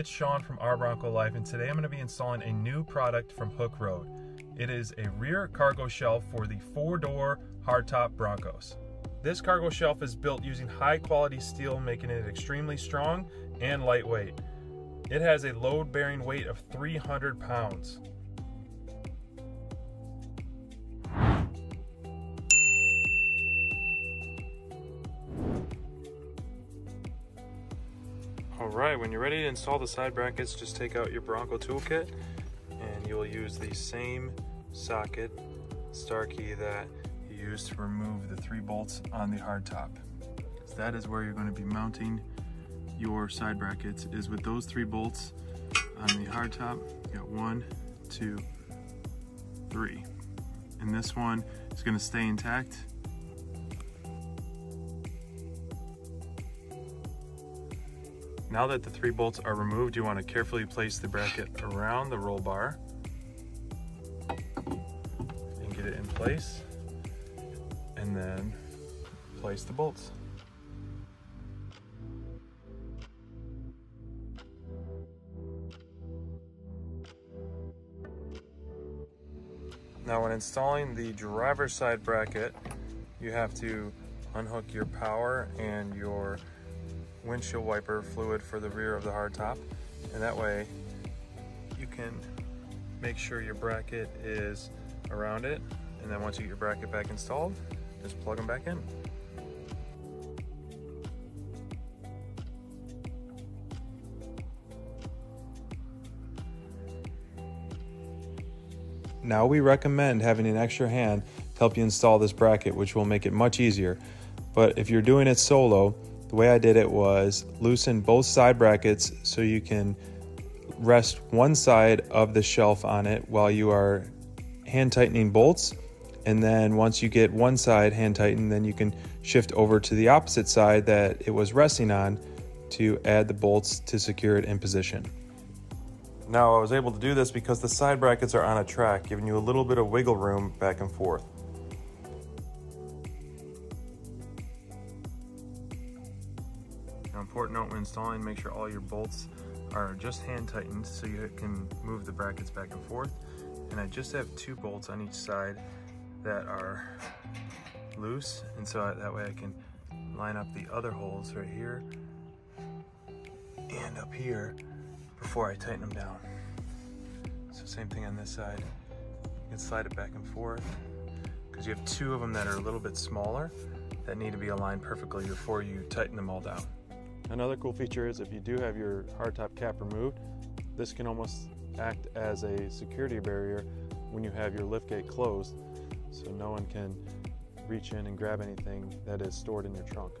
it's Sean from Our Bronco Life, and today I'm going to be installing a new product from Hooke Road. It is a rear cargo shelf for the four-door hardtop Broncos. This cargo shelf is built using high-quality steel, making it extremely strong and lightweight. It has a load-bearing weight of 300 pounds. Alright, when you're ready to install the side brackets, just take out your Bronco toolkit and you will use the same socket star key that you used to remove the three bolts on the hardtop. So that is where you're going to be mounting your side brackets is with those three bolts on the hardtop. You got one, two, three. And this one is going to stay intact Now that the three bolts are removed, you want to carefully place the bracket around the roll bar and get it in place and then place the bolts. Now when installing the driver's side bracket, you have to unhook your power and your windshield wiper fluid for the rear of the hardtop. And that way you can make sure your bracket is around it. And then once you get your bracket back installed, just plug them back in. Now we recommend having an extra hand to help you install this bracket, which will make it much easier. But if you're doing it solo, the way I did it was loosen both side brackets so you can rest one side of the shelf on it while you are hand tightening bolts. And then once you get one side hand tightened, then you can shift over to the opposite side that it was resting on to add the bolts to secure it in position. Now I was able to do this because the side brackets are on a track, giving you a little bit of wiggle room back and forth. Important note when installing, make sure all your bolts are just hand tightened so you can move the brackets back and forth. And I just have two bolts on each side that are loose and so that way I can line up the other holes right here and up here before I tighten them down. So same thing on this side. You can slide it back and forth because you have two of them that are a little bit smaller that need to be aligned perfectly before you tighten them all down. Another cool feature is if you do have your hardtop cap removed, this can almost act as a security barrier when you have your liftgate closed so no one can reach in and grab anything that is stored in your trunk.